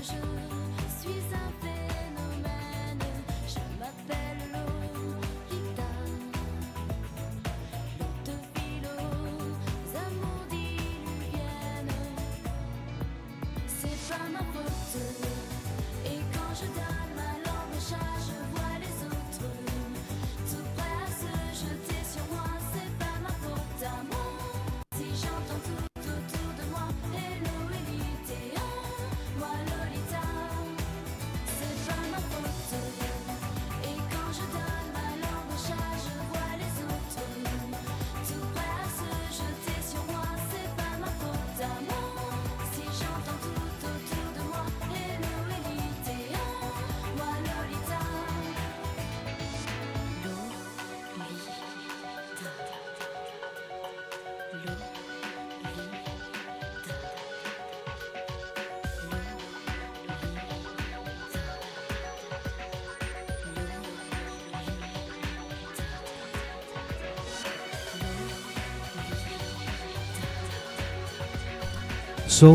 Je suis un phénomène. Je m'appelle Lolita. De filo, l'amour dit lui vienne. C'est pas ma faute. Et quand je donne. So